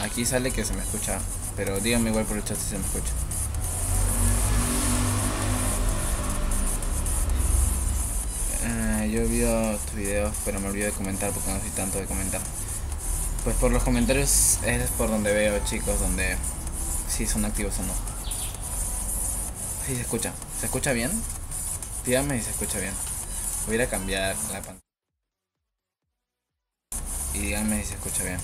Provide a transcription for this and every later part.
Aquí sale que se me escucha, pero díganme igual por el chat si se me escucha. Eh, yo visto tus videos, pero me olvido de comentar porque no soy tanto de comentar. Pues por los comentarios es por donde veo, chicos, donde si son activos o no. Si se escucha. ¿Se escucha bien? Díganme si se escucha bien. Voy a ir a cambiar la pantalla. Y díganme si se escucha bien.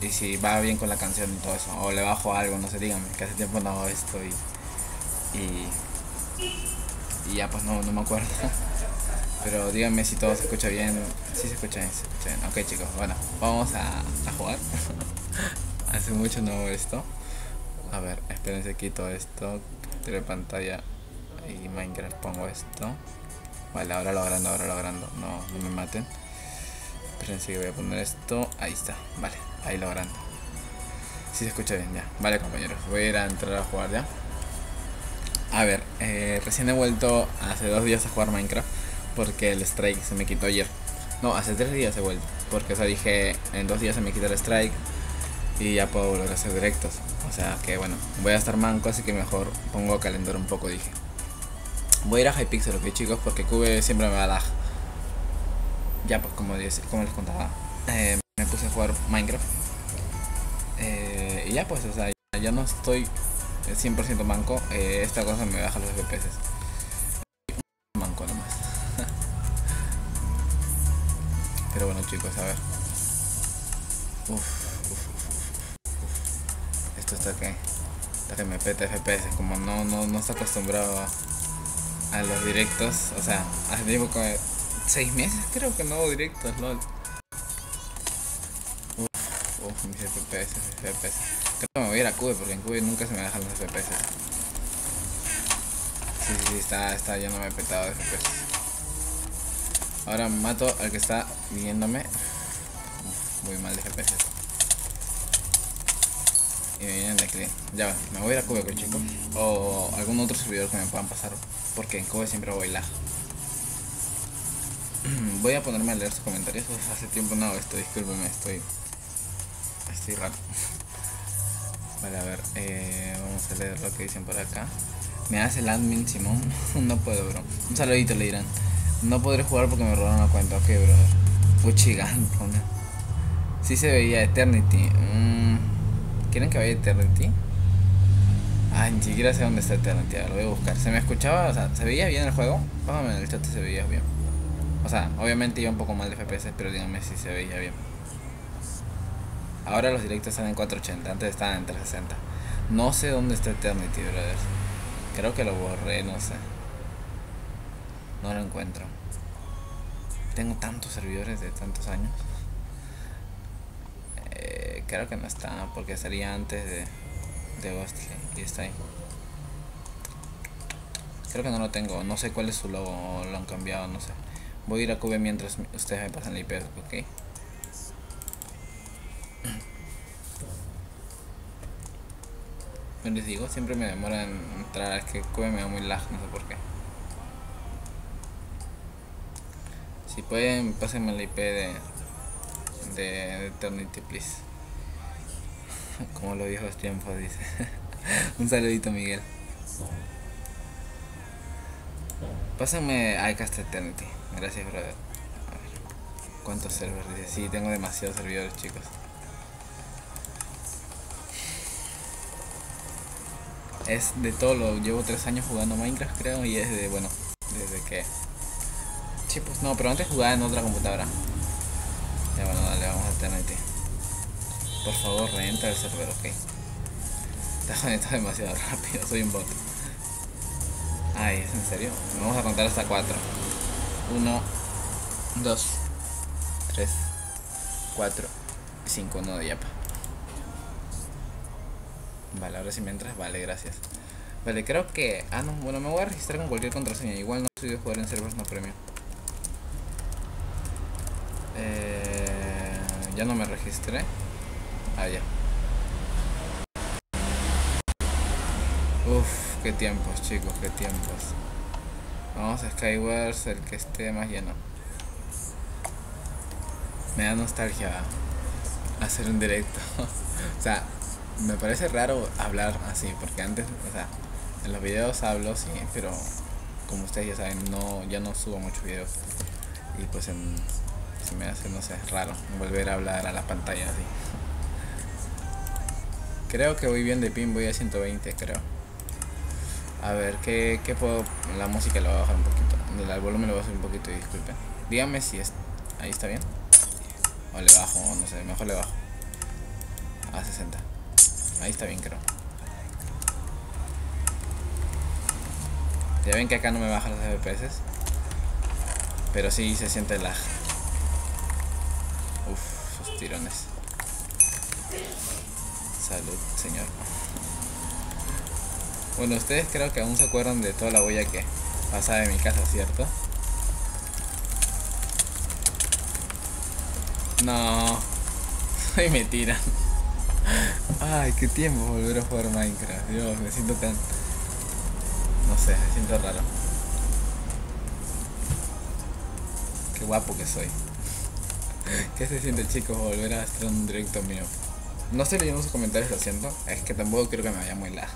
Y si va bien con la canción y todo eso. O le bajo algo, no sé, díganme. Que hace tiempo no hago esto y. Y. Y ya pues no, no me acuerdo. Pero díganme si todo se escucha bien. Si se escucha bien, se escucha bien. Ok chicos, bueno, vamos a, a jugar. hace mucho no hago esto. A ver, espérense, quito esto. De pantalla. Y Minecraft pongo esto. Vale, ahora lo agrando, ahora lo agrando. No, no me maten. Espérense que voy a poner esto. Ahí está, vale, ahí lo agrando. Si se escucha bien ya. Vale compañeros, voy a ir a entrar a jugar ya. A ver, eh, recién he vuelto hace dos días a jugar Minecraft porque el strike se me quitó ayer. No, hace tres días he vuelto. Porque o sea, dije, en dos días se me quita el strike y ya puedo volver a hacer directos. O sea que bueno, voy a estar manco, así que mejor pongo calendario un poco, dije. Voy a ir a Hypixel, ok chicos, porque Cube siempre me da lag. Ya pues como, dice- como les contaba, eh, me puse a jugar Minecraft. Eh, y ya pues, o sea, ya no estoy 100% manco, eh, esta cosa me baja los FPS. Manco nomás. Pero bueno chicos, a ver. Uf, uf, uf, uf, Esto está que, está que me peta FPS, como no, no, no está acostumbrado a, los directos. O sea, hace tiempo que 6 meses creo que no hago directos, lol. Uf, uf, mis FPS, FPS. Creo que me voy a ir a Cube porque en Cube nunca se me dejan los FPS. Sí, sí, sí, está, está, yo no me he petado de FPS. Ahora mato al que está viéndome. Muy mal de FPS. Y me vienen de clean. Ya me voy a ir a Cube, chicos. O algún otro servidor que me puedan pasar. Porque en Cube siempre voy lag. Voy a ponerme a leer sus comentarios. Hace tiempo no esto, discúlpeme, estoy. Estoy raro. Vale, a ver, eh, vamos a leer lo que dicen por acá. Me hace el admin Simón. no puedo, bro. Un saludito le dirán. No podré jugar porque me robaron la cuenta. Ok, brother. Puchigan, Sí se veía Eternity. Mm, ¿Quieren que vaya Eternity? Ay, ni siquiera sé dónde está Eternity. lo voy a buscar. ¿Se me escuchaba? O sea, ¿se veía bien el juego? Póngame en el chat si se veía bien. O sea, obviamente iba un poco mal de FPS, pero díganme si se veía bien. Ahora los directos están en 480, antes estaban en 360. No sé dónde está Eternity, brother. Creo que lo borré, no sé. No lo encuentro. Tengo tantos servidores de tantos años. Eh, creo que no está, porque sería antes de, de Ghostly. Y está ahí. Creo que no lo tengo. No sé cuál es su logo. Lo han cambiado, no sé. Voy a ir a Cube mientras ustedes me pasan la IP, ok. Les digo, siempre me demora en entrar, es que Cube me da muy lag, no sé por qué. Si pueden, pásenme la IP de, de Eternity, please. Como lo dijo tiempo, dice. Un saludito, Miguel. Pásenme a iCast Eternity. Gracias, brother. A ver. ¿Cuántos servers? Dice, sí, tengo demasiados servidores, chicos. Es de todo lo. Llevo tres años jugando Minecraft, creo, y es de, bueno, desde que. Sí, pues no, pero antes jugaba en otra computadora. Ya bueno, dale, vamos a Eternity. Por favor, reentra el server, ok. Está conectado demasiado rápido, soy un bot. Ay, ¿es en serio? Vamos a contar hasta 4. 1, 2, 3, 4, 5, no de yapa. Vale, ahora sí me entras. Vale, gracias. Vale, creo que... Ah, no, bueno, me voy a registrar con cualquier contraseña. Igual no soy de jugar en servers no premium. Eh, ya no me registré. Ah, ya. Uf, qué tiempos, chicos, qué tiempos. Vamos a Skywars, el que esté más lleno. Me da nostalgia hacer un directo. o sea, me parece raro hablar así, porque antes, o sea, en los videos hablo, sí, pero como ustedes ya saben, no, ya no subo muchos videos. Y pues se me hace, no sé, raro volver a hablar a la pantalla así. Creo que voy bien de pin, voy a 120, creo. A ver, ¿qué, qué puedo...? La música lo voy a bajar un poquito. El volumen lo voy a subir un poquito, disculpen. Díganme si es... Ahí está bien. O le bajo, no sé, mejor le bajo. A 60. Ahí está bien, creo. Ya ven que acá no me bajan los FPS. Pero sí se siente lag. Uf, esos tirones. Salud, señor. Bueno, ustedes creo que aún se acuerdan de toda la huella que pasaba de mi casa, ¿cierto? No. Ay, me tiran. Ay, qué tiempo volver a jugar Minecraft. Dios, me siento tan... No sé, me siento raro. Qué guapo que soy. ¿Qué se siente chicos volver a hacer un directo mío? No estoy leyendo sus comentarios, lo siento. Es que tampoco quiero que me vaya muy lag.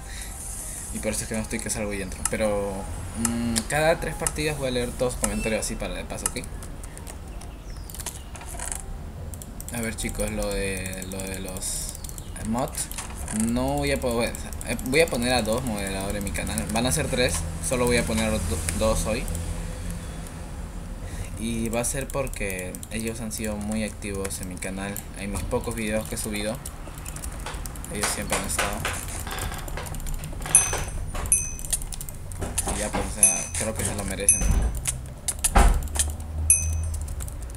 Y por eso es que no estoy que salgo y entro. Pero mmm, cada tres partidas voy a leer todos los comentarios así para el paso, ¿ok? A ver chicos, lo de lo de los mod No voy a poder. eh, Voy a poner a dos moderadores en mi canal. Van a ser tres. Solo voy a poner do- dos hoy. Y va a ser porque ellos han sido muy activos en mi canal. En mis pocos videos que he subido. Ellos siempre han estado. Y ya pues, creo que se lo merecen.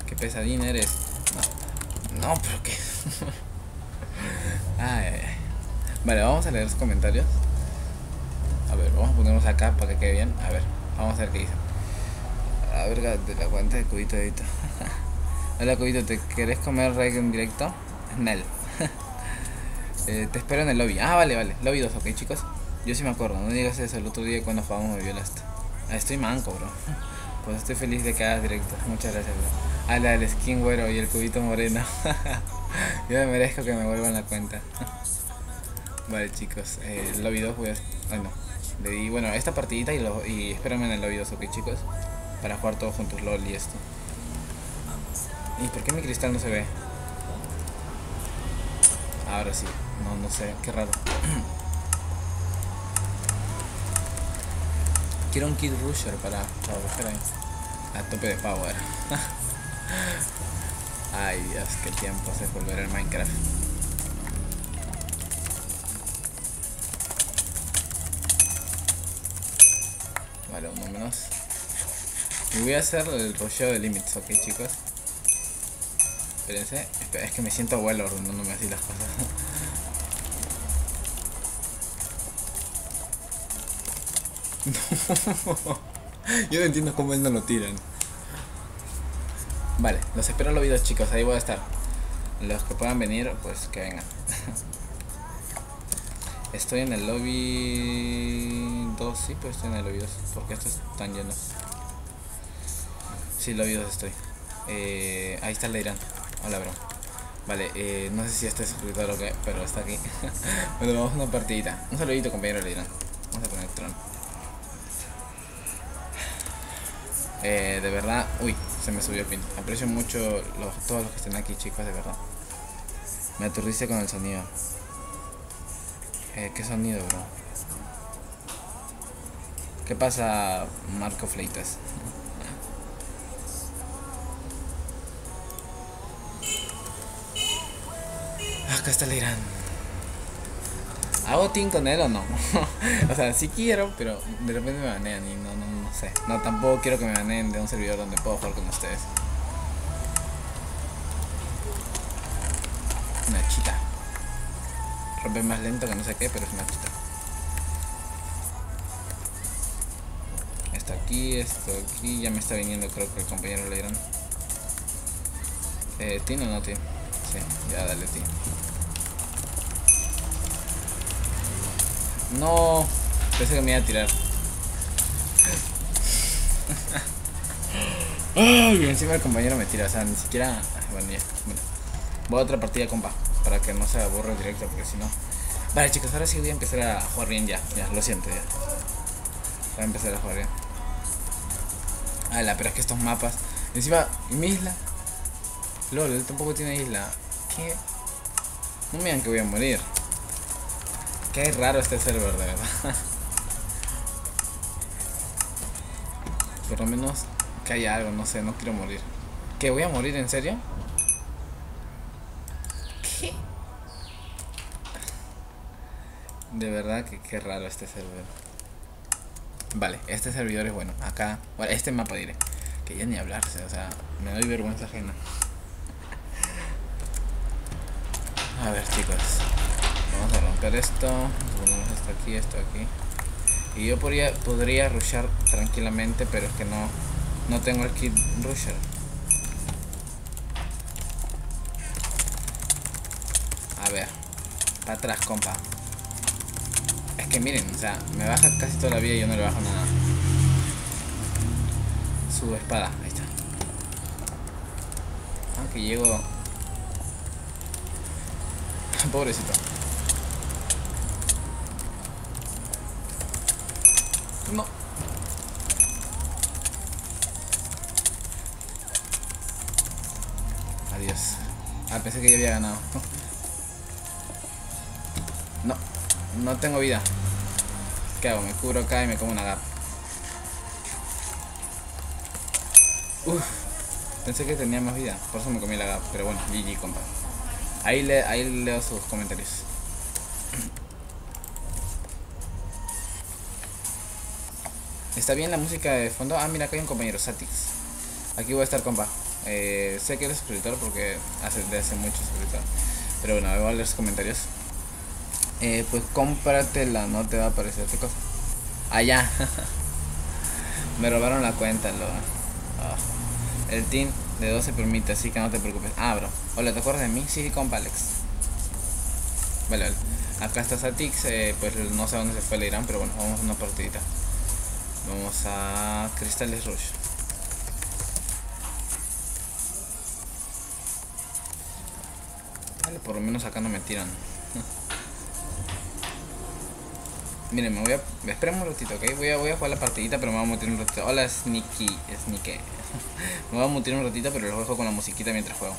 Qué pesadín eres. No, no pero qué. Vale, vamos a leer los comentarios. A ver, vamos a ponernos acá para que quede bien. A ver, vamos a ver qué dicen. A ver, de la cuenta de Cubito Edito. Hola Cubito, ¿te querés comer reggae en directo? Nel. Eh, te espero en el lobby. Ah, vale, vale. Lobby 2, ok, chicos. Yo sí me acuerdo. No digas eso. El otro día cuando jugamos me violaste. Ah, estoy manco, bro. Pues estoy feliz de que hagas directo. Muchas gracias, bro. Ah, la del skin güero y el cubito moreno. Yo me merezco que me vuelvan la cuenta. Vale, chicos. Eh, el lobby 2 voy a... Bueno, le di... Bueno, esta partidita y, lo... y espérame en el lobby 2, ok, chicos. Para jugar todos juntos, LOL y esto. ¿Y por qué mi cristal no se ve? Ahora sí. No, no sé. Qué raro. Quiero un Kid Rusher para, buscar ahí. A tope de power. Ay, Dios, qué tiempo se volver el Minecraft. Vale, uno menos. Y voy a hacer el rolleo de limits, ok, chicos. Espérense, es que me siento abuelo ordenándome así las cosas. Yo no entiendo cómo él no lo tiran. Vale, los espero en los videos chicos, ahí voy a estar. Los que puedan venir, pues que vengan. Estoy en el lobby 2, sí, pues estoy en el lobby 2, porque estos están llenos. Sí, lobby 2 estoy. Eh, ahí está el Leirán. Hola, bro. Vale, eh, no sé si este es suscriptor o qué, pero está aquí. bueno, vamos a una partidita. Un saludito, compañero Leirán. Vamos a poner Tron. Eh, de verdad, uy, se me subió el pin. Aprecio mucho los, todos los que estén aquí, chicos, de verdad. Me aturdiste con el sonido. Eh, ¿Qué sonido, bro? ¿Qué pasa, Marco Fleitas? Acá está el Irán. ¿Hago team con él o no? o sea, sí quiero, pero de repente me banean y no, no No, tampoco quiero que me baneen de un servidor donde puedo jugar con ustedes. Una chita. Rompe más lento que no sé qué, pero es una chita. Esto aquí, esto aquí. Ya me está viniendo, creo que el compañero le dirán. Eh, ¿Tin o no Tin? Sí, ya dale Tin. No, pensé que me iba a tirar. Ay, encima el compañero me tira, o sea, ni siquiera. Bueno. Voy a otra partida, compa, para que no se aburra el directo, porque si no. Vale, chicos, ahora sí voy a empezar a jugar bien ya. Ya, lo siento, ya. Voy a empezar a jugar bien. Ala, pero es que estos mapas. Encima, mi isla. LOL, él tampoco tiene isla. ¿Qué? No me digan que voy a morir. Qué raro este server, de verdad. Por lo menos que haya algo, no sé, no quiero morir. ¿Qué? ¿Voy a morir en serio? ¿Qué? De verdad que qué raro este server. Vale, este servidor es bueno. Acá, bueno, este mapa diré. Que ya ni hablarse, o sea, me doy vergüenza ajena. A ver, chicos. Vamos a romper esto. Ponemos esto aquí, esto aquí. Y yo podría, podría rushear tranquilamente, pero es que no, no tengo el kit rusher. A ver. Para atrás, compa. Es que miren, o sea, me baja casi toda la vida y yo no le bajo nada. Su espada, ahí está. Aunque llego... Pobrecito. No. Adiós. Ah, pensé que ya había ganado. No. No tengo vida. ¿Qué hago? Me cubro acá y me como una gap. Uf. Pensé que tenía más vida. Por eso me comí la gap. Pero bueno, GG, compa. Ahí, le, ahí leo sus comentarios. ¿Está bien la música de fondo? Ah, mira, acá hay un compañero, Satix. Aquí voy a estar, compa. Eh, sé que eres suscriptor porque hace, de hace mucho suscriptor. Pero bueno, voy a leer sus comentarios. Eh, pues cómpratela, no te va a aparecer. ¿Qué cosa? Allá. Me robaron la cuenta, lo. Ah. El team de 12 permite, así que no te preocupes. Ah, bro. Hola, ¿te acuerdas de mí? Sí, sí, compa Alex. Vale, vale. Acá está Satix, eh, pues no sé dónde se fue el Irán, pero bueno, vamos a una partidita. Vamos a Cristales Rush. Vale, por lo menos acá no me tiran. Miren, me voy a... Esperen un ratito, ¿ok? Voy a, voy a jugar la partidita, pero me voy a mutear un ratito. Hola, Sneaky. Sneaky. me voy a mutear un ratito, pero lo dejo con la musiquita mientras juego.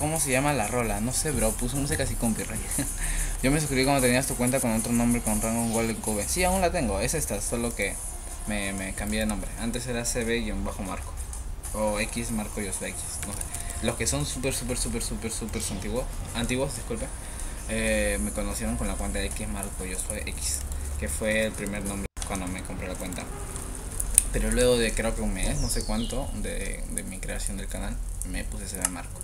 ¿Cómo se llama la rola? No sé, bro. Puso música así pirrey. Yo me suscribí cuando tenías tu cuenta con otro nombre con rango Golden Cube. Sí, aún la tengo. Es esta, solo que me, cambié de nombre. Antes era CB-Marco. O X Marco yo soy X. No sé. Los que son súper, súper, súper, súper, súper antiguos. Antiguos, disculpe. Eh, me conocieron con la cuenta de X Marco yo soy X. Que fue el primer nombre cuando me compré la cuenta. Pero luego de creo que un mes, no sé cuánto, de, de mi creación del canal, me puse ese de Marco.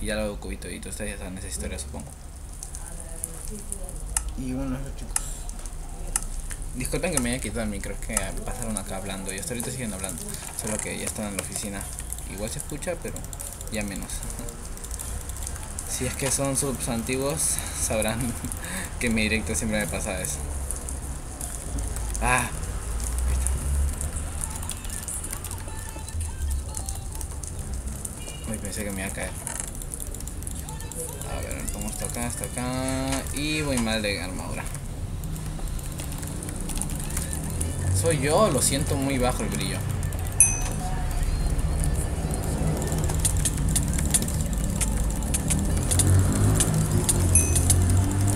Y ya lo cubito y ustedes ya saben esa historia, supongo. Y bueno, chicos. Disculpen que me haya quitado el micro, es que pasaron acá hablando y hasta ahorita siguen hablando. Solo que ya están en la oficina. Igual se escucha, pero ya menos. Si es que son subs antiguos, sabrán que en mi directo siempre me pasa eso. Yo, lo siento muy bajo el brillo.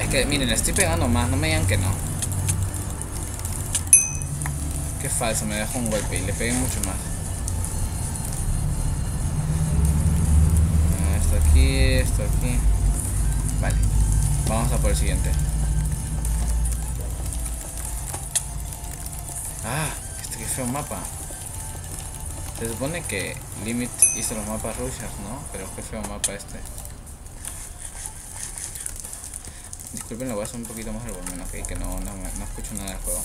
Es que, miren, le estoy pegando más, no me digan que no. Qué falso, me dejó un golpe y le pegué mucho más. aquí, esto aquí. Vale, vamos a por el siguiente. Que feo mapa. Se supone que Limit hizo los mapas rushers, ¿no? Pero qué feo mapa este. Disculpen, lo voy a hacer un poquito más el volumen, ok, que no, no escucho nada del juego.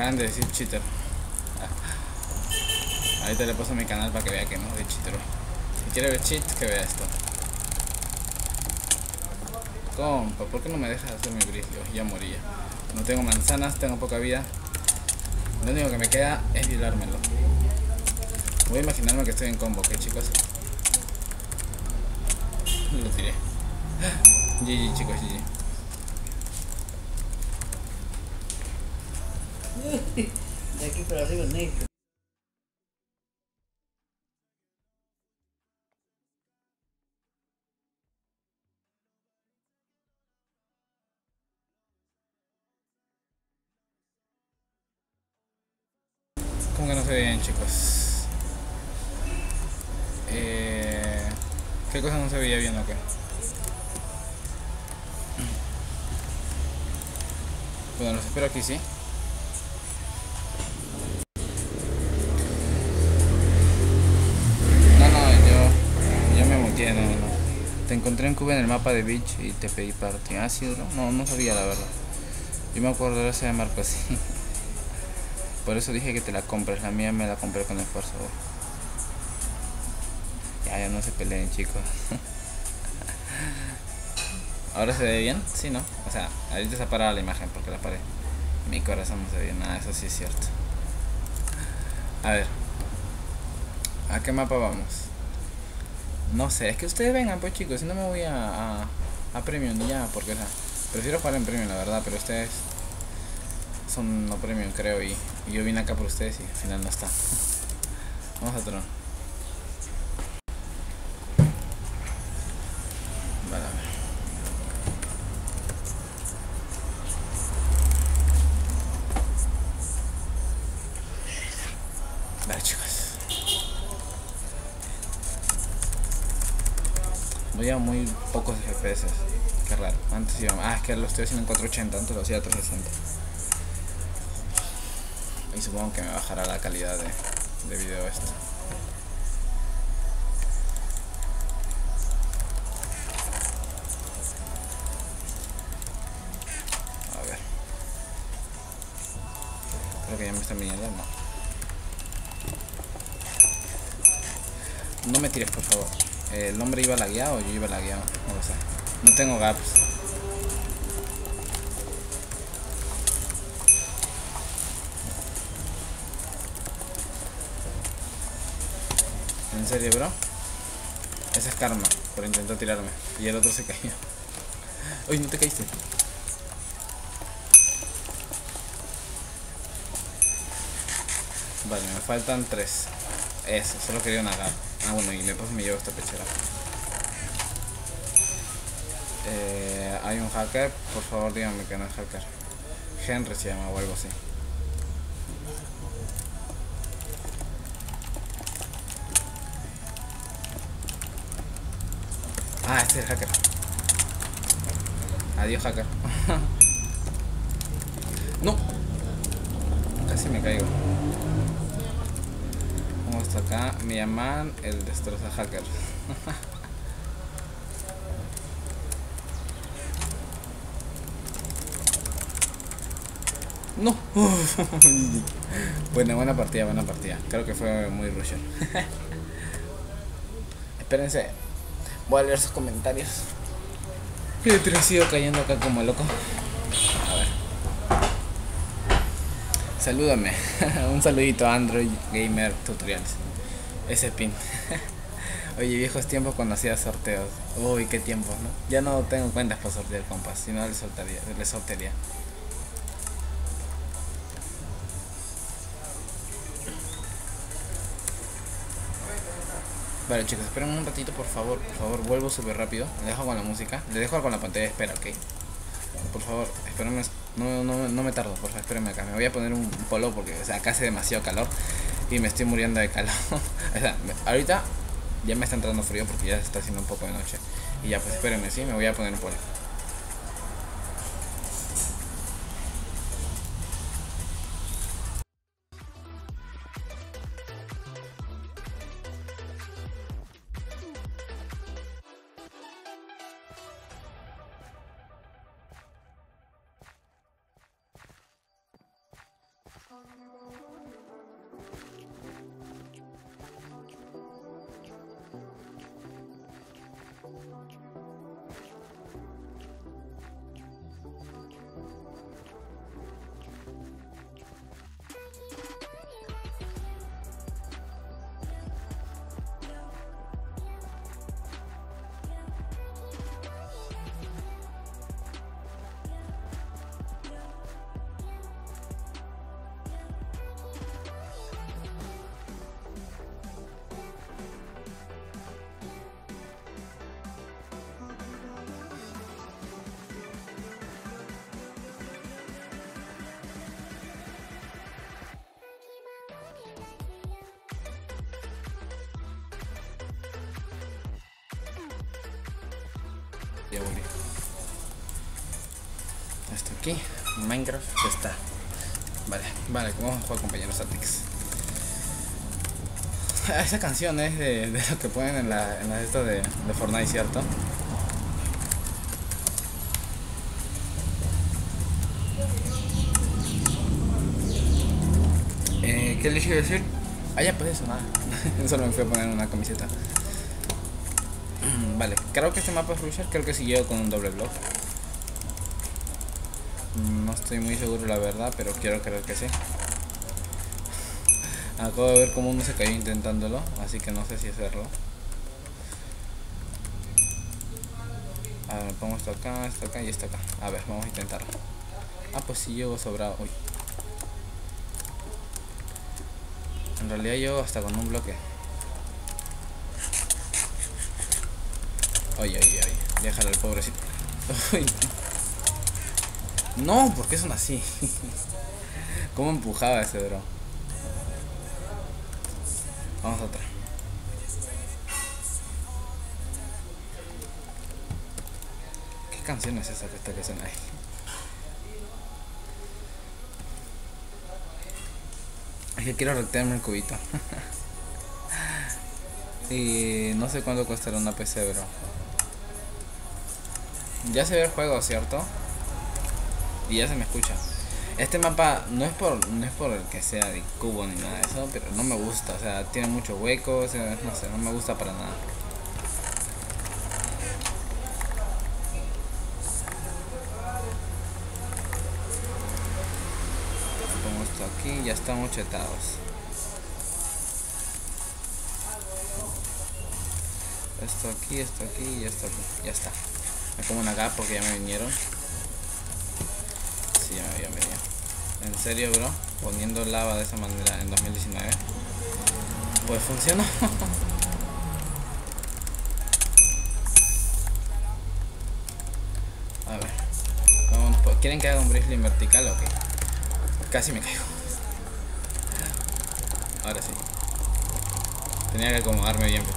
Acaban de decir cheater. Ahorita le paso mi canal para que vea que no de cheater. Si quiere ver cheat, que vea esto. Compa, ¿por qué no me dejas hacer mi brillo? Ya moría. No tengo manzanas, tengo poca vida. Lo único que me queda es hilármelo. Voy a imaginarme que estoy en combo, ¿ok chicos? Lo tiré. GG chicos, GG. De aquí para arriba negro. Como que no se ve bien chicos. Eh, ¿Qué cosa no se veía bien o qué? Bueno, los espero aquí, ¿sí? Encontré en Cuba en el mapa de Beach y te pedí party. Ah, sí. No, no sabía la verdad. Yo me acuerdo de ese de Marco así. Por eso dije que te la compres. La mía me la compré con esfuerzo. Ya, ya no se peleen, chicos. ¿Ahora se ve bien? Sí, ¿no? O sea, ahorita se parado la imagen porque la paré. Mi corazón no se ve bien. Nada, eso sí es cierto. A ver. ¿A qué mapa vamos? No sé, es que ustedes vengan pues chicos, si no me voy a, a, a Premium ya, porque o prefiero jugar en Premium la verdad, pero ustedes son no Premium creo y, y yo vine acá por ustedes y al final no está. Vamos a Tron. Que lo estoy haciendo en 480, antes lo hacía a 360. Y supongo que me bajará la calidad de, de video esto. A ver. Creo que ya me están viniendo, no. No me tires, por favor. ¿El hombre iba lagueado o yo iba lagueado? No lo sé. No tengo gaps. Serio, bro? Ese es karma, por intentar tirarme. Y el otro se cayó. Uy, no te caíste. Vale, me faltan tres. Eso, solo quería una gap. Ah, bueno, y después me llevo esta pechera. Eh, hay un hacker, por favor díganme que no es hacker. Henry se llama o algo así. Ah, este es el hacker. Adiós, hacker. no. Casi me caigo. Vamos hasta acá. Me llaman el destroza hacker. no. buena, buena partida, buena partida. Creo que fue muy rusher. Espérense. Voy a leer sus comentarios. Que he sido cayendo acá como loco. A ver. Salúdame. Un saludito a Android Gamer Tutorials. Ese pin. Oye, viejos tiempos cuando hacía sorteos. Uy, qué tiempos, ¿no? Ya no tengo cuentas para sortear compas, si no le sortearía, le sortearía. Vale chicos, esperen un ratito por favor, por favor, vuelvo súper rápido. Le dejo con la música, le dejo con la pantalla de espera, ok. Por favor, espérenme, no, no, no me tardo, por favor, espérenme acá. Me voy a poner un polo porque acá hace demasiado calor y me estoy muriendo de calor. o sea, ahorita ya me está entrando frío porque ya está haciendo un poco de noche. Y ya pues espérenme, sí, me voy a poner un polo. Ya volví. Esto aquí, Minecraft, ya está. Vale, vale, ¿cómo vamos a jugar compañeros Atix? Esa canción es de, lo que ponen en la, en la esto de, de Fortnite, ¿cierto? Eh, ¿Qué les iba a decir? Ah, ya, pues eso, nada. Solo me fui a poner una camiseta. Vale, creo que este mapa es Rusher, creo que siguió con un doble block. No estoy muy seguro la verdad, pero quiero creer que sí. Acabo de ver cómo uno se cayó intentándolo, así que no sé si hacerlo. A ver, pongo esto acá, esto acá y esto acá. A ver, vamos a intentarlo. Ah, pues sí llego sobrado. Uy. En realidad llego hasta con un bloque. Oye, oye, oye. Déjalo al pobrecito. No, ¿por qué son así? ¿Cómo empujaba ese bro? Vamos a otra. ¿Qué canción es esa que está que suena ahí? Es que quiero rectearme el cubito. y no sé cuánto costará una PC, bro. Ya se ve el juego, ¿cierto? Y ya se me escucha. Este mapa no es por no es por el que sea de cubo ni nada de eso, pero no me gusta, o sea, tiene muchos huecos, no sé, no me gusta para nada. Pongo esto aquí, ya estamos chetados. Esto aquí, esto aquí y esto aquí, ya está. Me como una acá porque ya me vinieron. Sí, ya me habían venido. En serio, bro, poniendo lava de esa manera en 2019. Pues funcionó. A ver. Pues, ¿Quieren que haga un brisling vertical o qué? Casi me caigo. Ahora sí. Tenía que acomodarme bien, pues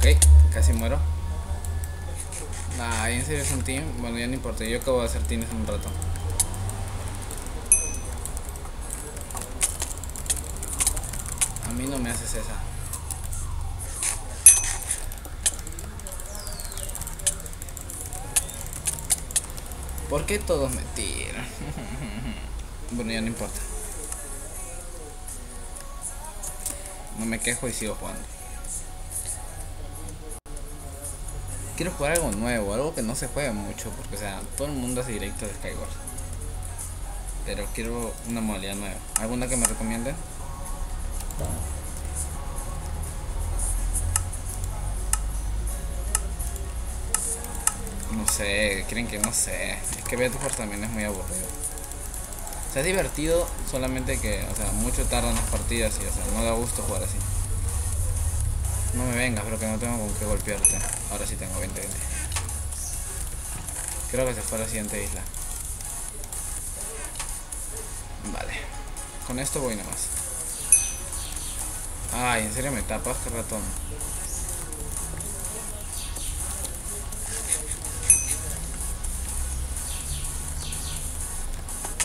Ok, casi muero. Ay, en serio es un team. Bueno, ya no importa. Yo acabo de hacer team hace un rato. A mí no me haces esa. ¿Por qué todos me tiran? bueno, ya no importa. No me quejo y sigo jugando. Quiero jugar algo nuevo, algo que no se juegue mucho, porque o sea, todo el mundo hace directo de Skyward. Pero quiero una modalidad nueva. ¿Alguna que me recomienden? No sé, creen que no sé. Es que Bedford también es muy aburrido. O sea, es divertido, solamente que, o sea, mucho tardan las partidas y, o sea, no da gusto jugar así. No me vengas, pero que no tengo con qué golpearte. Ahora sí tengo 20, 20. Creo que se fue a la siguiente isla. Vale. Con esto voy nomás. Ay, en serio me tapas, que ratón.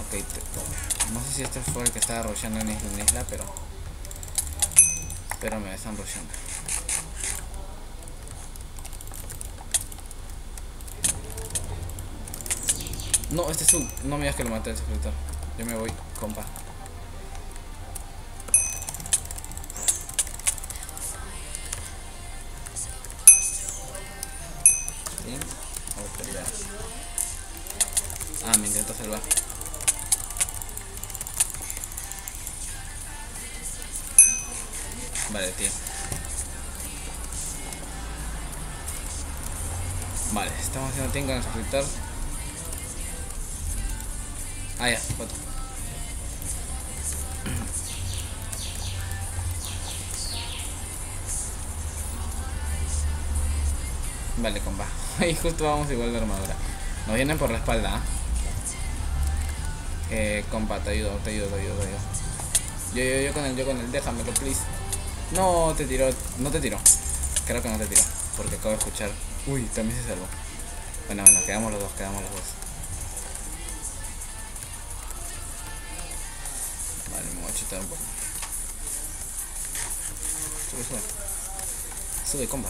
Ok, te- no sé si este fue el que estaba rusheando en isla, en isla, pero... Pero me están rusheando. No, este es un... No me digas que lo maté el suscriptor. Yo me voy, compa. Ah, me intenta salvar. Vale, tío. Vale, estamos haciendo team con el suscriptor. Justo vamos igual de armadura. Nos vienen por la espalda. ¿ah? Eh, compa, te ayudo, te ayudo, te ayudo, te ayudo. Yo, yo, yo con él, yo con él, déjamelo, please. No, te tiró. No te tiró. Creo que no te tiró. Porque acabo de escuchar. Uy, también se salvó. Bueno, bueno, quedamos los dos, quedamos los dos. Vale, me voy a chutar un poco. Sube, sube. Sube, compa.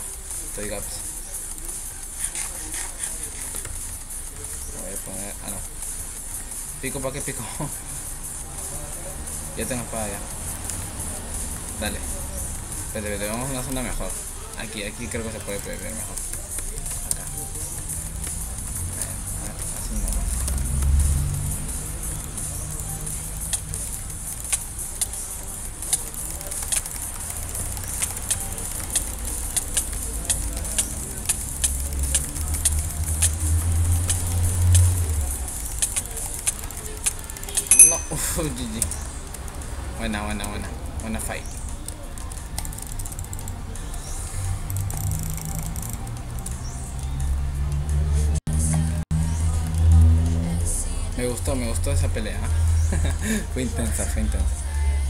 Estoy gaps. Pico, ¿para qué pico? ya tengo espada ya. Dale. Vete, vamos a una zona mejor. Aquí, aquí creo que se puede ver mejor. GG. Buena, buena, buena. Buena fight. Me gustó, me gustó esa pelea. fue intensa, fue intensa.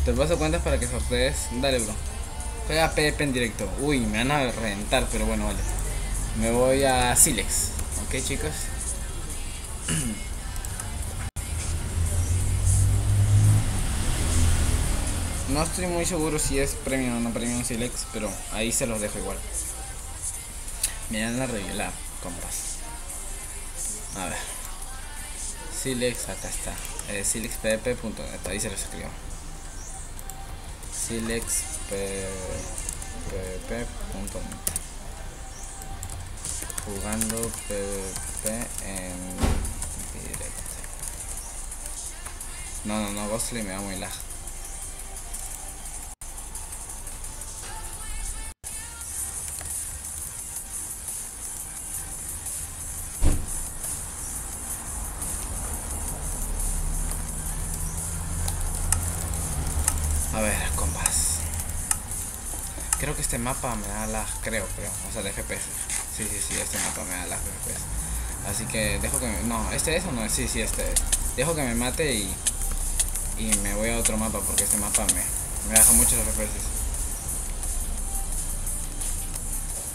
Te paso cuentas para que sortees. Dale, bro. Juega PvP en directo. Uy, me van a reventar, pero bueno, vale. Me voy a Silex. Ok, chicos. No estoy muy seguro si es premium o no premium Silex, pero ahí se los dejo igual. Miren la revelar, compas. A ver. Silex, acá está. Eh, silexpp.net, ahí se los escribo. silexpp.net Jugando PvP en directo. No, no, no, Ghostly me da muy lag. Mapa me da las, creo, creo, o sea, de FPS. Sí, sí, sí, este mapa me da las FPS. Así que dejo que me, no, este es o no es, sí, sí, este es. Dejo que me mate y, y me voy a otro mapa porque este mapa me, me baja mucho los FPS.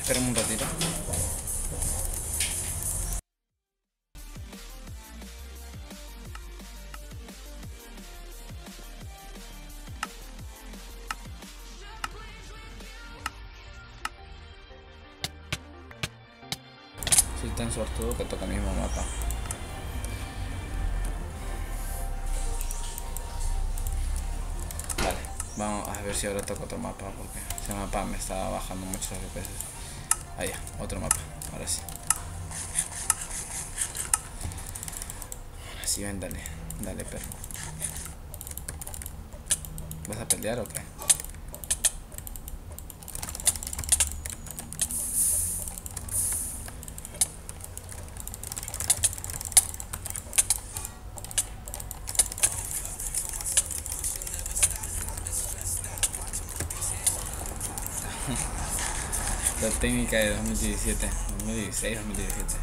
Espérame un ratito. Vamos a ver si ahora toco otro mapa porque ese mapa me estaba bajando muchos FPS. Ah ya, otro mapa, ahora sí. Ahora sí, ven, dale, dale perro. ¿Vas a pelear o qué? La técnica de 2017, 2016, 2017.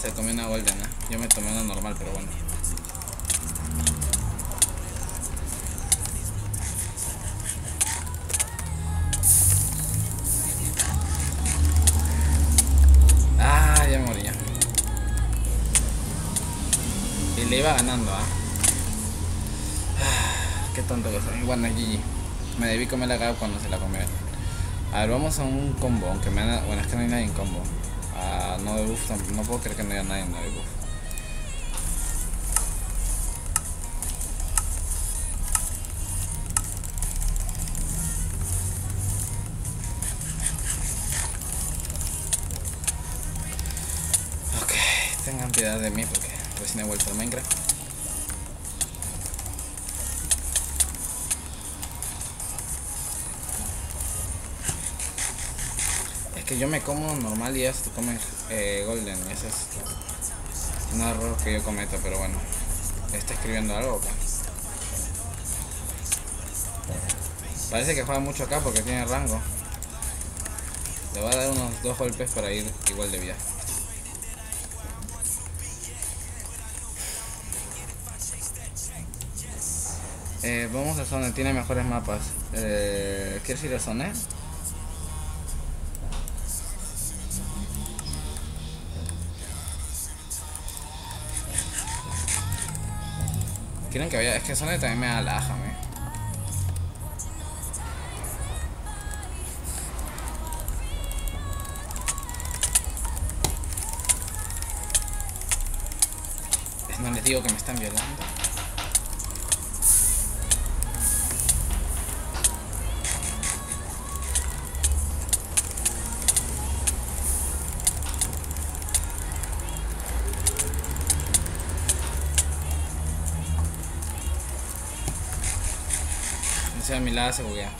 Se comió una golden, ¿eh? Yo me tomé una normal, pero bueno. Me debí comer la gab cuando se la comió. A ver, vamos a un combo. Aunque me da... Bueno, es que no hay nadie en combo. Ah, no de buff. No puedo creer que no haya nadie en no de buff. Como normal y ellos te comen eh, golden. Ese es un error que yo cometo, pero bueno. ¿Está escribiendo algo qué? Parece que juega mucho acá porque tiene rango. Le va a dar unos dos golpes para ir igual de vida. Eh, vamos a zona, tiene mejores mapas. Eh, ¿Quieres ir a zona? Que vaya, es que zona también me da laja, me. No les digo que me están violando. Se buguea.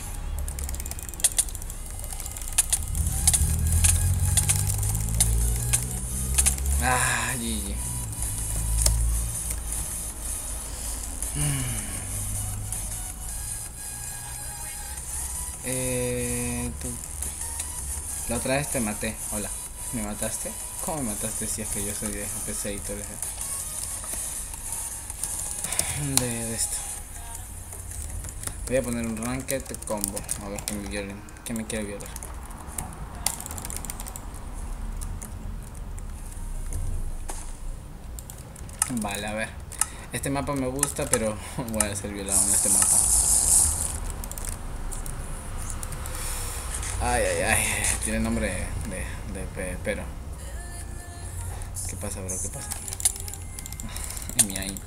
Ah, GG. Eh, La otra vez te maté. Hola. ¿Me mataste? ¿Cómo me mataste si es que yo soy de PC y eres de... de, de esto? Voy a poner un ranked combo. A ver que me violen. ¿Quién me quiere violar? Vale, a ver. Este mapa me gusta, pero voy a ser violado en este mapa. Ay, ay, ay. Tiene nombre de, de pe- pero. ¿Qué pasa, bro? ¿Qué pasa? Mi ahí.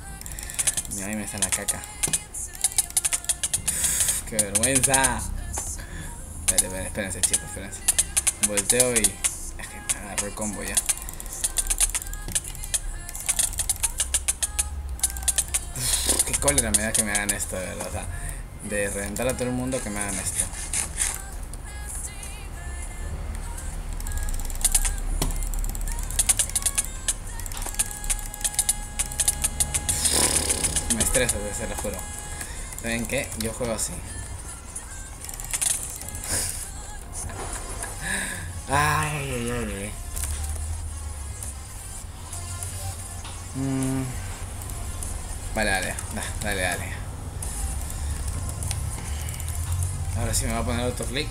Mi ahí me está en la caca. ¡Qué vergüenza! Esperen, esperen, espérense, chicos, espérense. Volteo y. Es que me agarró el combo ya. Qué cólera me da que me hagan esto, de verdad. O sea, de reventar a todo el mundo que me hagan esto. Me estresa, se lo juro. ¿Saben qué? Yo juego así. Ay, ay, ay, ay. Mm. Vale, dale, da- dale, dale. Ahora sí me va a poner autoclick.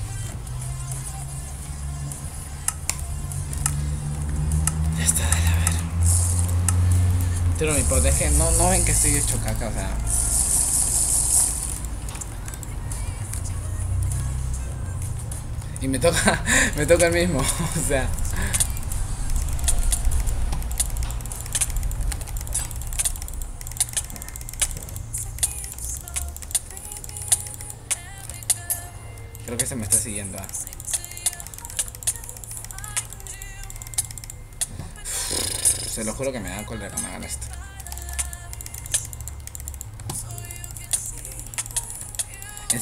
Ya está, dale, a ver. Pero mi que no, no ven que estoy hecho caca, o sea. Y me toca, me toca el mismo, o sea. Creo que se me está siguiendo. ah. Se lo juro que me da cólera cuando hagan esto.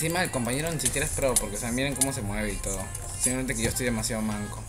Encima el compañero ni siquiera es pro, porque o miren cómo se mueve y todo. Simplemente que yo estoy demasiado manco.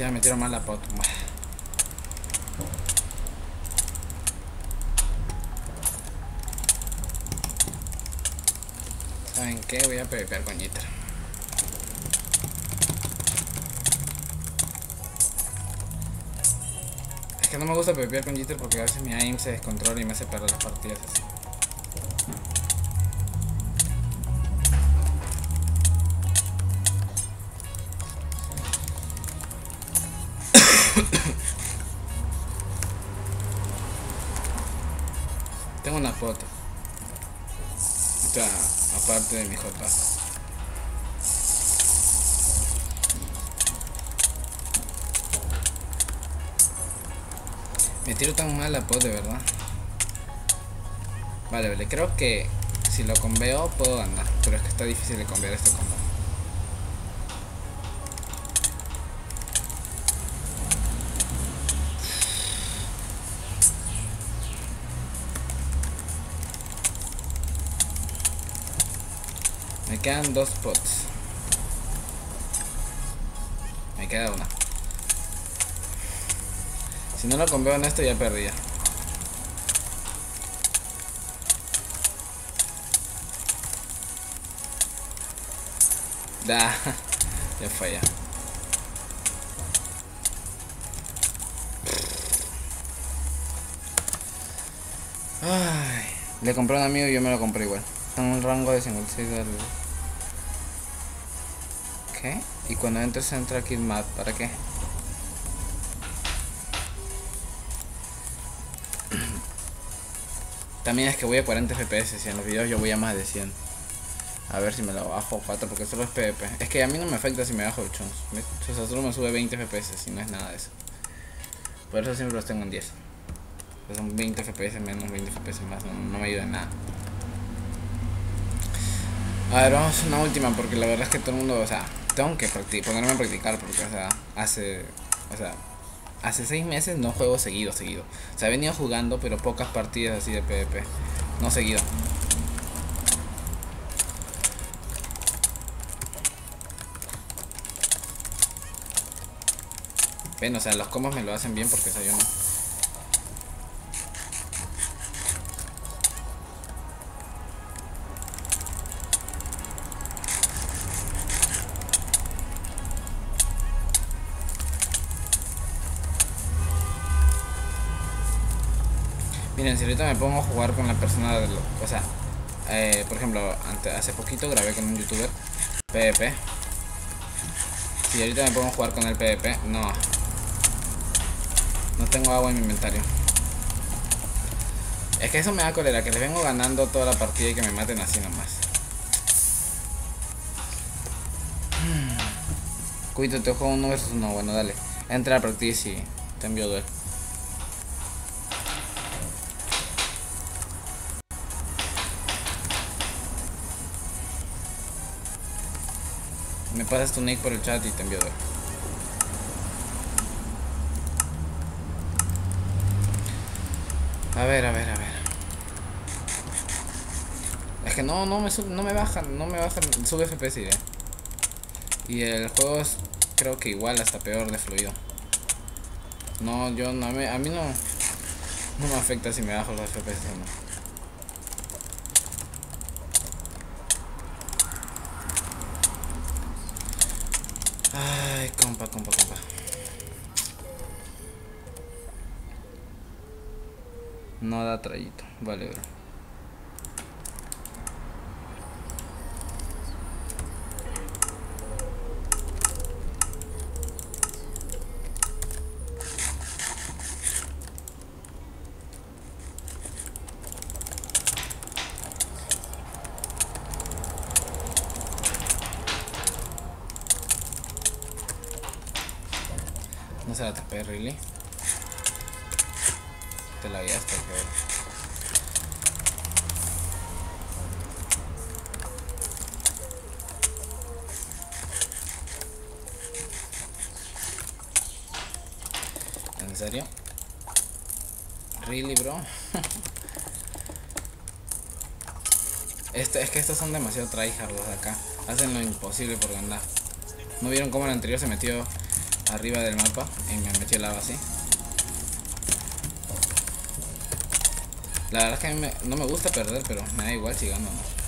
Encima me metieron mal la pot. ¿Saben qué? Voy a PvPar con Nitra. Es que no me gusta PvPar con Jitter porque a veces mi aim se descontrola y me hace perder las partidas así. de mi jota. Me tiro tan mal a pot de verdad. Vale, vale, creo que si lo conveo puedo ganar, pero es que está difícil de convear esto quedan dos pots. Me queda una. Si no lo conveo en esto ya perdía. Da, ya falla. Ay, le compré a un amigo y yo me lo compré igual. En un rango de 56 dólares. Y cuando entres entra Kid Map, ¿para qué? También es que voy a 40 FPS y en los videos yo voy a más de 100. A ver si me lo bajo 4 porque solo es PvP. Es que a mí no me afecta si me bajo el chunks. O sea, solo me sube 20 FPS y no es nada de eso. Por eso siempre los tengo en 10. O sea, son 20 FPS menos, 20 FPS más. No, no me ayuda en nada. A ver, vamos a una última porque la verdad es que todo el mundo, o sea, tengo que ponerme a practicar porque, o sea, hace, o sea, hace 6 meses no juego seguido, seguido. O sea, he venido jugando, pero pocas partidas así de PvP. No seguido. Ven, o sea, los combos me lo hacen bien porque, o sea, yo no. Si ahorita me pongo a jugar con la persona de lo, o sea, eh, por ejemplo, hace poquito grabé con un youtuber PvP. Si ahorita me pongo a jugar con el PvP, no. No tengo agua en mi inventario. Es que eso me da cólera, que les vengo ganando toda la partida y que me maten así nomás. Cuídate, te juego uno versus uno. Bueno, dale. Entra a partida y te envío duel. Pasas tu nick por el chat y te envío duel. A ver, a ver, a ver. Es que no, no me sube, no me bajan, no me bajan, sube FPS y Y el juego es creo que igual hasta peor de fluido. No, yo no me, a mí no no me afecta si me bajo los FPS o no. Ay, compa, compa. No da trayito. Vale, bro. No se la tapé, really. Te la guiaste, creo. ¿En serio? Really, bro. Este, es que estos son demasiado tryhard los de acá. Hacen lo imposible por ganar. ¿No vieron cómo el anterior se metió arriba del mapa y me metió lava así? La verdad es que a mí me, no me gusta perder, pero me da igual si gano no.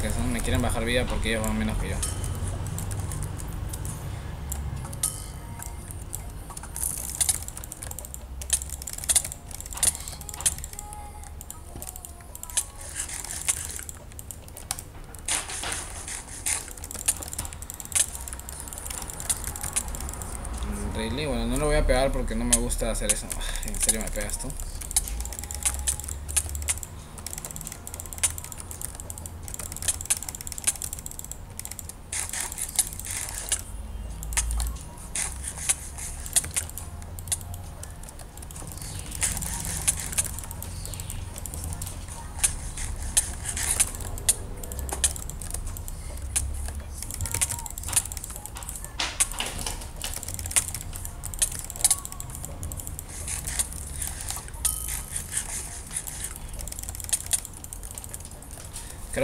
Que son, me quieren bajar vida porque ellos van menos que yo. Really, bueno, no lo voy a pegar porque no me gusta hacer eso. En serio me pegas tú.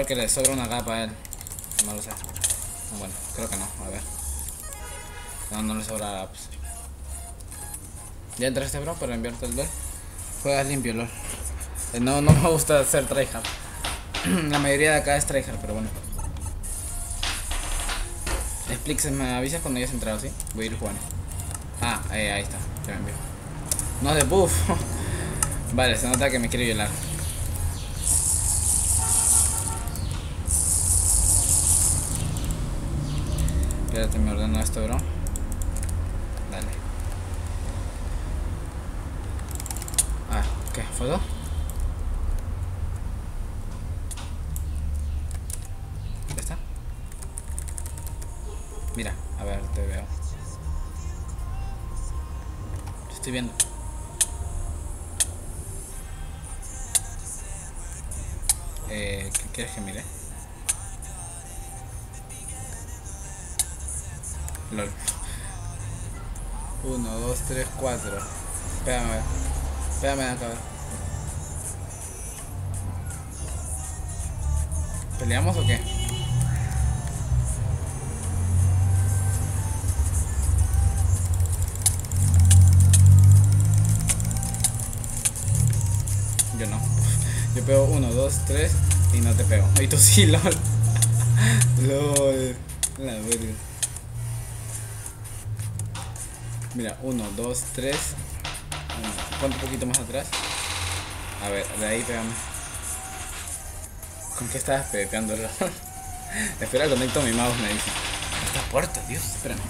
Que le sobra una capa a él. No lo sé. Bueno, creo que no. A ver. No, no le sobra pues. ¿Ya entraste, bro, para enviarte el duel? Juegas limpio, lol. Eh, No, no me gusta hacer tryhard. La mayoría de acá es tryhard, pero bueno. Splix, me avisas cuando hayas entrado, ¿sí? Voy a ir jugando. Ah, eh, ahí está. Ya me envió. No de buff. vale, se nota que me quiere violar. Espérate, me ordeno esto, bro. Dale. Ah, ¿qué? ¿Foto? ¿Ya está? Mira, a ver, te veo. Te estoy viendo. Eh, ¿qué quieres que mire? LOL. 1, 2, 3, 4. Espérame. Espérame acá. ¿Peleamos o qué? Yo no. Yo pego 1, 2, 3 y no te pego. Y tú sí, lol. lol. La verga. Mira, 1, 2, 3. Ponte un poquito más atrás. A ver, de ahí pegame. ¿Con qué estabas pepeando? Espera, conecto mi mouse, me dice. Esta puerta, Dios, espérame.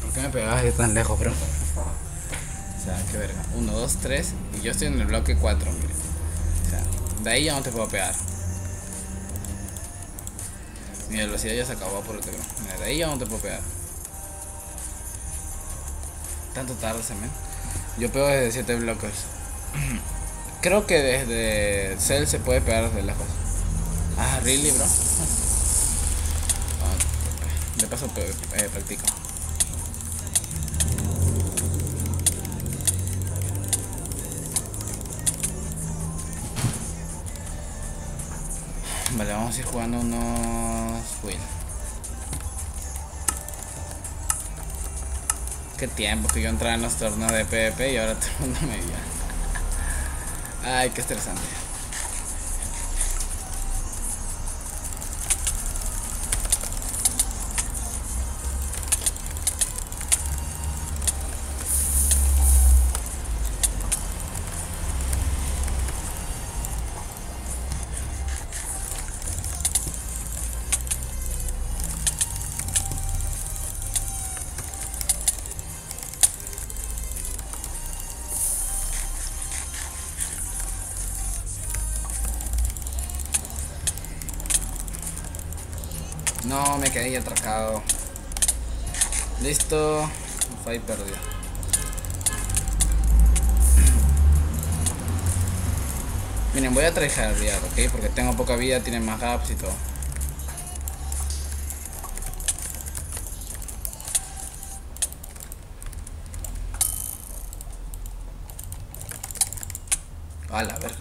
¿Por qué me pegabas de tan lejos, bro? O sea, qué verga. 1, 2, 3. Y yo estoy en el bloque 4, mire. O sea, de ahí ya no te puedo pegar. Mi velocidad ya se acabó por el bro. Mira, de ahí ya no te puedo pegar. Tanto tarde, men. Yo pego desde 7 bloques. Creo que desde Cell se puede pegar desde lejos. Ah, really, bro. Ah, de paso, eh, practico. Vale, vamos a ir jugando unos win. Qué tiempo que yo entraba en los torneos de PvP y ahora todo el mundo me veía. Ay, qué estresante. No, me quedé atracado. Listo. Fue perdido. Miren, voy a tryhardear, ¿ok? Porque tengo poca vida, tienen más gaps y todo. A la verga.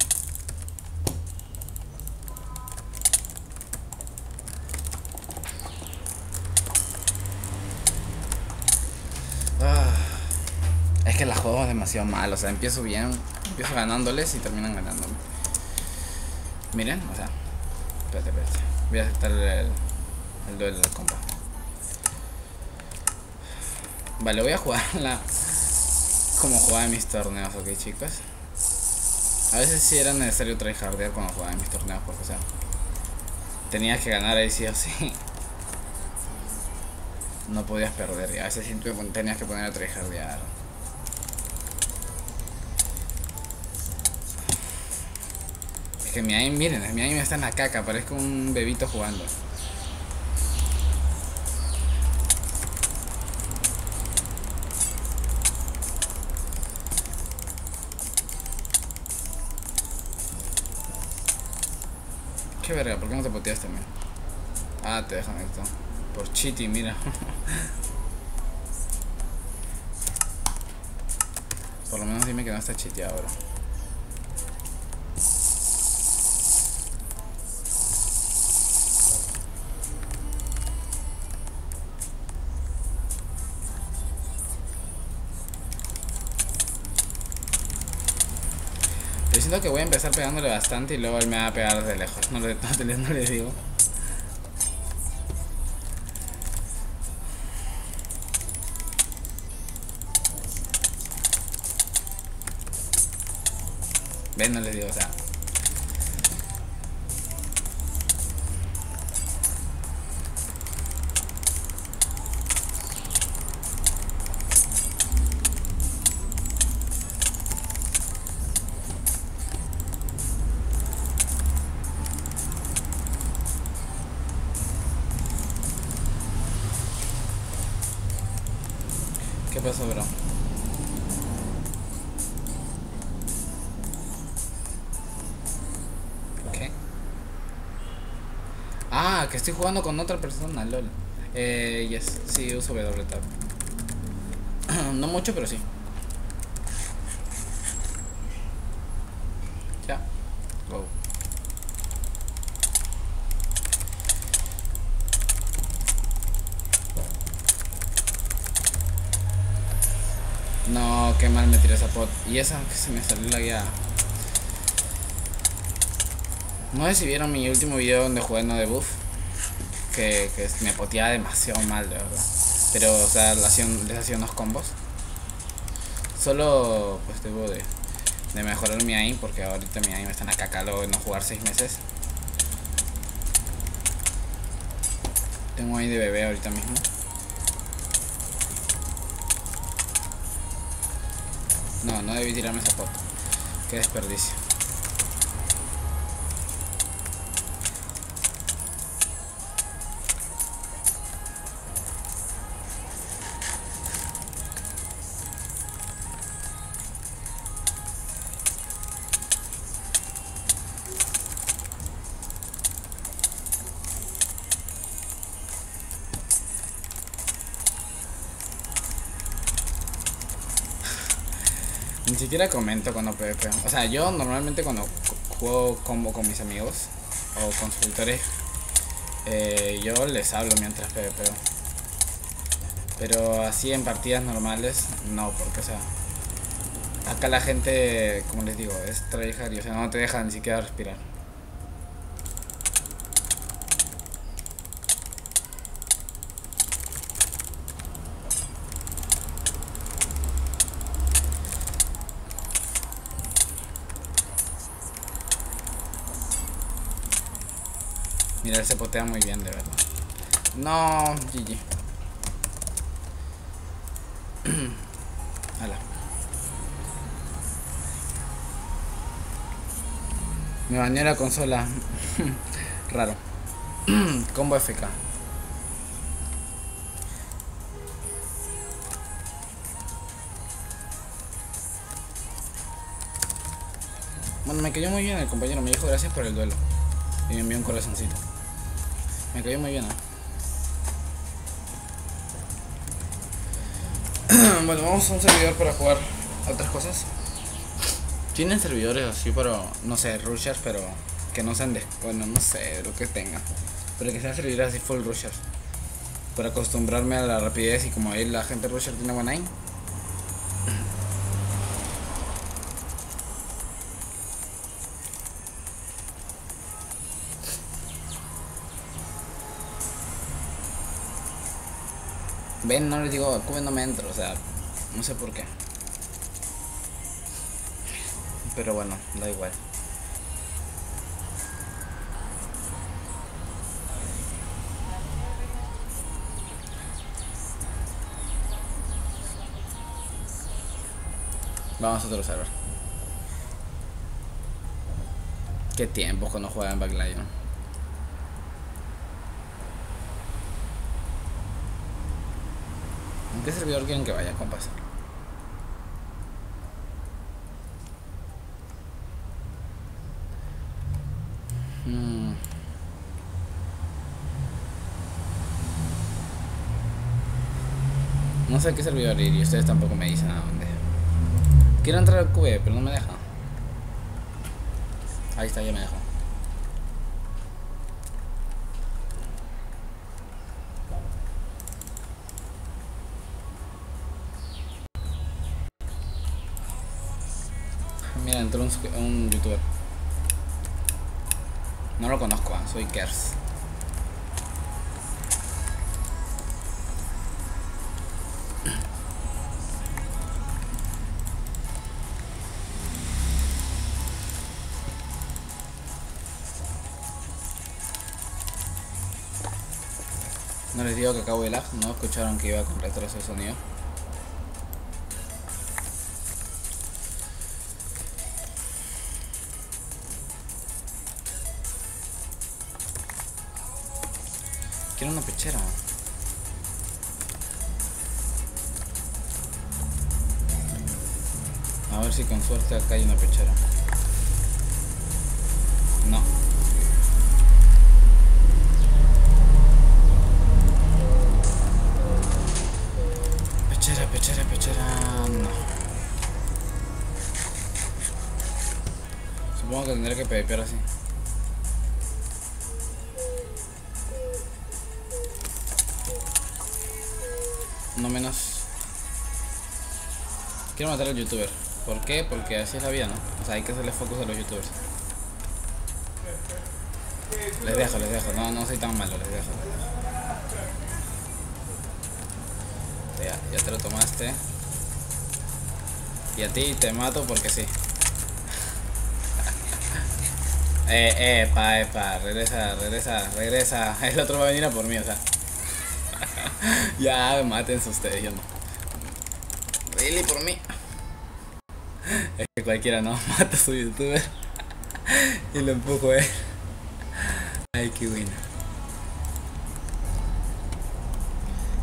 Ah, es que la juego es mal, o sea, empiezo bien, empiezo ganándoles y terminan ganándome. Miren, o sea, espérate, espérate. Voy a aceptar el, el duelo del compa. Vale, voy a jugarla como jugaba en mis torneos, ok, chicos. A veces sí era necesario tryhardear cuando jugaba en mis torneos, porque, o sea, tenías que ganar ahí sí o sí. No podías perder, y a veces sí tenías que poner a tryhardear. Que mi aim, miren, mi aim está en la caca, parezco un bebito jugando. Qué verga, ¿por qué no te poteaste, man? Ah, te dejan esto. Por cheating, mira. Por lo menos dime que no está chiteado, bro. Siento que voy a empezar pegándole bastante y luego él me va a pegar desde lejos. No le, no, le- no le digo. Ven, no les digo, o sea. Jugando con otra persona, lol. Eh, yes, sí, uso W tab. no mucho, pero sí. Ya. Go. No, qué mal me tiré esa pot. Y esa que se me salió la guía. No sé si vieron mi último video donde jugué no de buff. Que, me poteaba demasiado mal, de verdad. Pero, o sea, les hacía unos combos. Solo, pues debo de, de mejorar mi aim. Porque ahorita mi aim está en la caca luego de no jugar 6 meses. Tengo aim de bebé ahorita mismo. No, no debí tirarme esa pot. Qué desperdicio. Ni siquiera comento cuando PvP. O sea, yo normalmente cuando cu- juego combo con mis amigos o consultores, eh, yo les hablo mientras PvP. Pero así en partidas normales, no, porque o sea, acá la gente, como les digo, es tryhard y o sea, no te deja ni siquiera respirar. Se potea muy bien, de verdad. No, GG. Ala. Me bañó la consola. Raro. Combo FK. Bueno, me cayó muy bien el compañero. Me dijo gracias por el duelo. Y me envió un corazoncito. Cayó muy bien, ¿eh? bueno, vamos a un servidor para jugar otras cosas. Tienen servidores así, pero no sé, rushers, pero que no sean de. Bueno, no sé lo que tengan. Pero que sean servidores así full rushers. Para acostumbrarme a la rapidez y como ahí la gente rusher tiene buen aim. Ven, no les digo, Cube no me entro, o sea, no sé por qué. Pero bueno, da igual. Vamos a otro server. Qué tiempo cuando juega en Backlion. ¿En qué servidor quieren que vaya, compas? Mm. No sé a qué servidor ir y ustedes tampoco me dicen a dónde. Quiero entrar al QB, pero no me deja. Ahí está, ya me dejó. Un, youtuber. No lo conozco, ah, soy Kers. No les digo que acabo de lag, no escucharon que iba con retraso de sonido. Una pechera. A ver si con suerte acá hay una pechera. Quiero matar al youtuber. ¿Por qué? Porque así es la vida, ¿no? O sea, hay que hacerle focus a los youtubers. Les dejo, les dejo. No, no soy tan malo, les dejo. ya te lo tomaste. Y a ti te mato porque sí. eh, epa, epa, regresa, regresa, regresa. El otro va a venir a por mí, o sea. ya, mátense ustedes, yo no. Really por mí. Es que cualquiera no mata a su youtuber y lo empujo a él. Ay, qué bueno.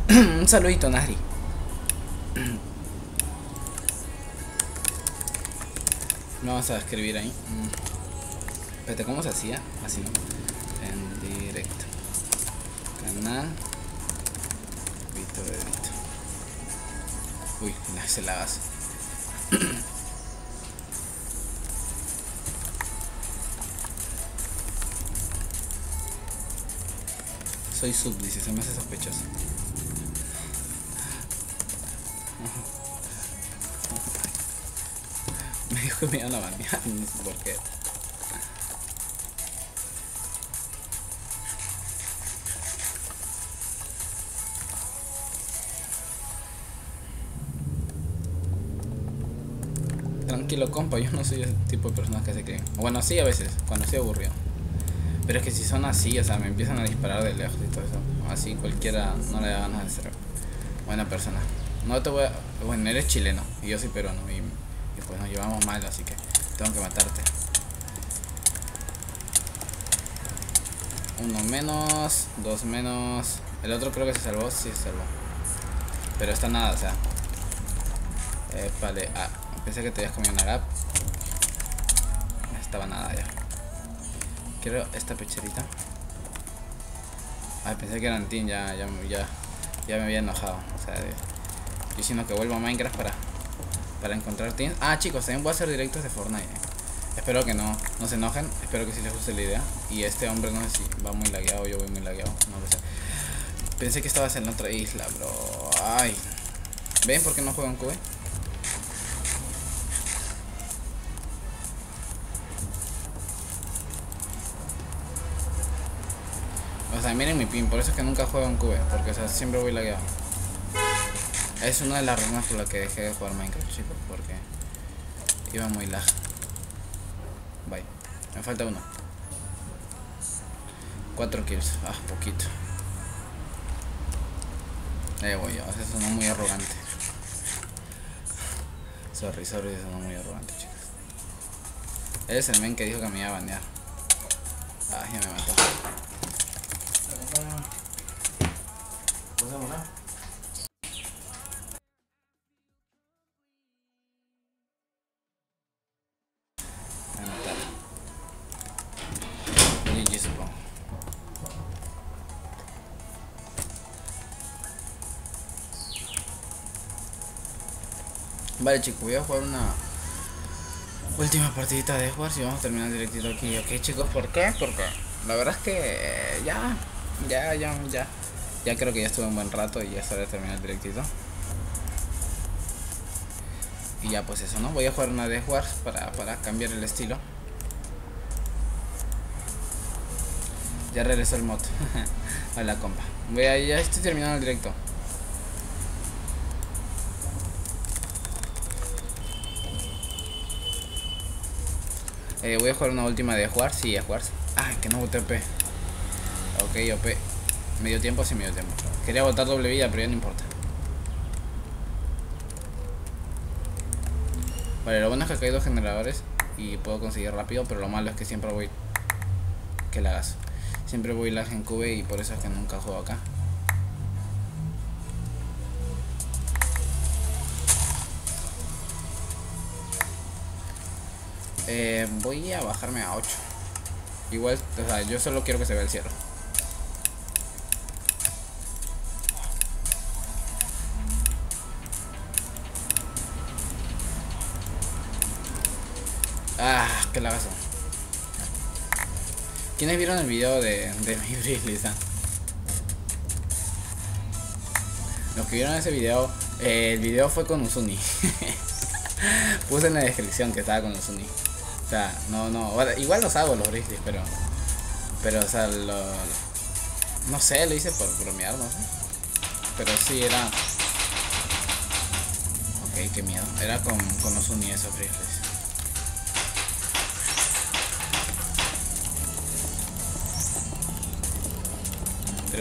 Un saludito, Nari. Vamos a escribir ahí. Mm. Espérate, ¿cómo se hacía? Así, ¿no? En directo. Canal. Vito de Vito. Uy, no se la hace. Soy sub, dice, se me hace sospechoso. Me dijo que me iban a banear, no sé por qué. Tranquilo, compa, yo no soy ese tipo de personas que se creen. Bueno, sí a veces, cuando estoy aburrido. Pero es que si son así, o sea, me empiezan a disparar de lejos y todo eso. Así cualquiera no le da ganas de ser buena persona. No te voy a... Bueno, eres chileno y yo soy peruano y, y pues nos llevamos mal, así que tengo que matarte. Uno menos, dos menos. El otro creo que se salvó, sí se salvó. Pero está nada, o sea. Eh, vale, ah, pensé que te habías comido una gap. No estaba nada ya. Quiero esta pecherita. Ay, pensé que eran team, ya, ya, ya, me había enojado. O sea, diciendo que vuelvo a Minecraft para, para encontrar teams. Ah, chicos, también voy a hacer directos de Fortnite. eh. Espero que no, no se enojen. Espero que sí les guste la idea. Y este hombre no sé si va muy lagueado, yo voy muy lagueado. No lo sé. Pensé que estabas en la otra isla, bro. Ay. ¿Ven por qué no juegan QB? Sea, miren mi pin, por eso es que nunca juego en QB, porque o sea, siempre voy lagueado. Es una de las razones por las que dejé de jugar Minecraft, chicos, porque iba muy lag. Bye. Me falta uno. Cuatro kills. Ah, poquito. Eh, voy yo. Eso sonó muy arrogante. Sorry, sorry, sonó muy arrogante, chicos. Eres el men que dijo que me iba a banear. Ah, ya me mató. Vale chicos, voy a jugar una Última partidita de Wars y vamos a terminar directito aquí. Ok chicos, ¿por qué? Porque la verdad es que ya, ya, ya, ya. Ya creo que ya estuve un buen rato y ya es hora terminar directito. Y ya pues eso, ¿no? Voy a jugar una de Wars para, para cambiar el estilo. Ya regresó el mod a la compa. Voy a, ya estoy terminando el directo. Eh, voy a jugar una última de jugar, sí, a jugar. Ay, que no boté OP. Ok, OP. Medio tiempo, sí, medio tiempo. Quería botar doble vida, pero ya no importa. Vale, lo bueno es que acá hay dos generadores y puedo conseguir rápido, pero lo malo es que siempre voy... Que la hagas. Siempre voy lag en cube y por eso es que nunca juego acá. Eh, voy a bajarme a 8. Igual, o sea, yo solo quiero que se vea el cielo. Ah, qué lagazo. ¿Quiénes vieron el video de, de mi ah? Los que vieron ese video, el video fue con Uzuni. Puse en la descripción que estaba con Uzuni. O sea, no, no, igual los hago los Grizzlies, pero, pero, o sea, lo, no sé, lo hice por bromear, no sé. Pero sí, era, ok, qué miedo, era con, con Uzuni esos Grizzlies.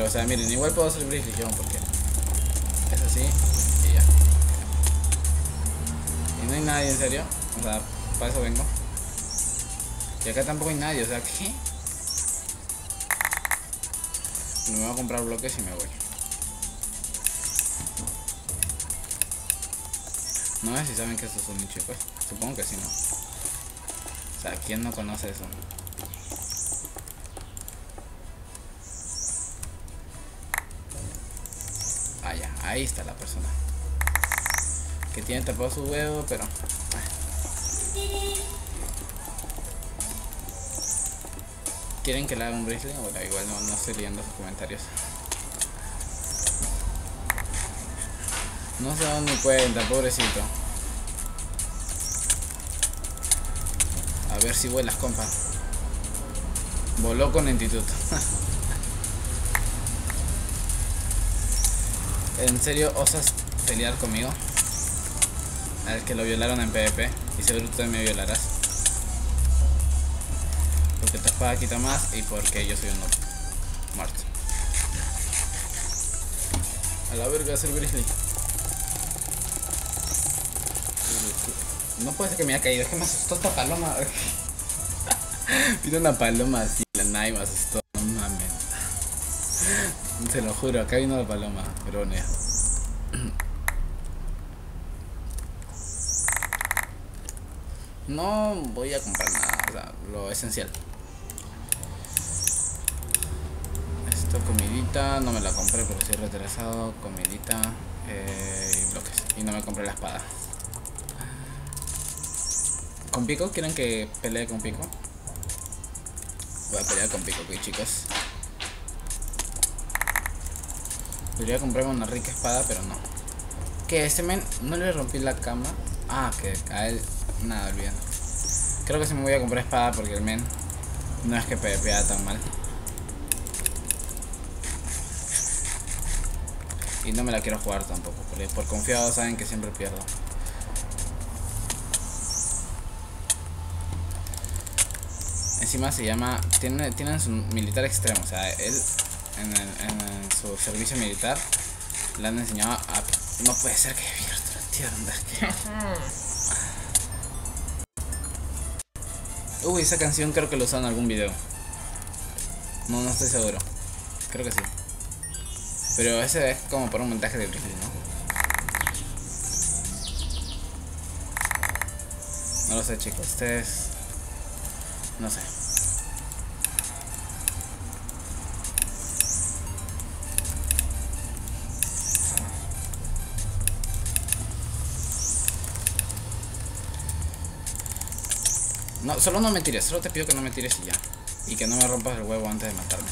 Pero, o sea, miren, igual puedo hacer Grizzly yo, porque es así y ya. Y no hay nadie, en serio. O sea, para eso vengo. Y acá tampoco hay nadie, o sea, ¿qué? Me voy a comprar bloques y me voy. No sé si saben que esto es un nicho, pues. Supongo que sí, ¿no? O sea, ¿quién no conoce eso? Ahí está la persona. Que tiene tapado su huevo, pero. ah. ¿Quieren que le haga un Grizzly? Bueno, igual no, no estoy leyendo sus comentarios. No se dan ni cuenta, pobrecito. A ver si vuelas, compa. Voló con lentitud. ¿En serio osas pelear conmigo? Al que lo violaron en PvP y seguro tú también me violarás. Porque tu espada quita más y porque yo soy un noob. Muerto. A la verga es el grizzly. No puede ser que me haya caído, es que me asustó esta paloma. Vino una paloma así, la nada y me asustó. Te lo juro, acá vino la paloma, pero bueno ya. No voy a comprar nada, o sea, lo esencial. Esto, comidita, no me la compré porque soy retrasado. Comidita eh, y bloques. Y no me compré la espada. ¿Con pico? ¿Quieren que pelee con pico? Voy a pelear con pico, chicos. Podría comprarme una rica espada, pero no. Que este men no le rompí la cama. Ah, que a él. Nada, olvidando. Creo que sí me voy a comprar espada porque el men no es que PvPa tan mal. Y no me la quiero jugar tampoco, porque por confiado saben que siempre pierdo. Encima se llama. Tiene, tienen su militar extremo, o sea, él en, el- en su servicio militar le han enseñado a. No puede ser que haya abierto la tienda. Uy, esa canción creo que lo usaron en algún video. No, no estoy seguro. Creo que sí. Pero ese es como para un montaje de Grizzly, ¿no? No lo sé, chicos. Ustedes. No sé. No, solo no me tires, solo te pido que no me tires y ya. Y que no me rompas el huevo antes de matarme.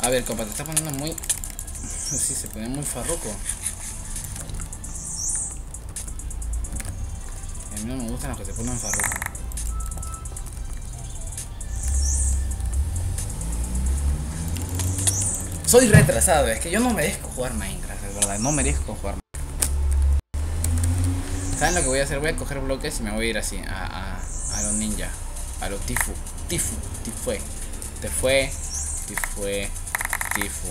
A ver, compa, te está poniendo muy... Sí, se pone muy farruco. A mí no me gustan los que se ponen farruco. Soy retrasado, es que yo no merezco jugar Minecraft, es verdad, no merezco jugar ¿Saben lo que voy a hacer? Voy a coger bloques y me voy a ir así, a, a, a los ninja, a los tifu, tifu, tifue, te fue, tifue, tifu,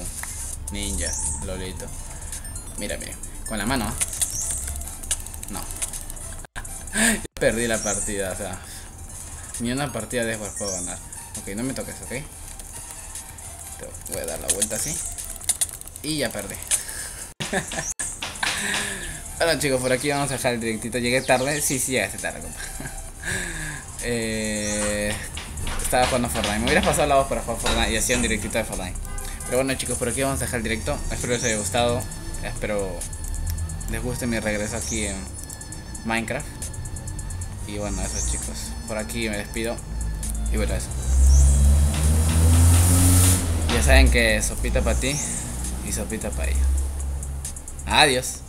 ninja, lolito. Mira, mira, con la mano. No. Perdí la partida, o sea, ni una partida de después puedo ganar. Ok, no me toques, ok. Te voy a dar la vuelta así. Y ya perdí. Bueno chicos, por aquí vamos a dejar el directito. Llegué tarde. Sí, sí, llegaste tarde, compa. eh, estaba jugando Fortnite. Me hubieras pasado la voz para jugar Fortnite y hacía un directito de Fortnite. Pero bueno chicos, por aquí vamos a dejar el directo. Espero que les haya gustado. Espero les guste mi regreso aquí en Minecraft. Y bueno, eso chicos. Por aquí me despido. Y bueno, eso. Ya saben que sopita para ti y sopita para ellos. Adiós.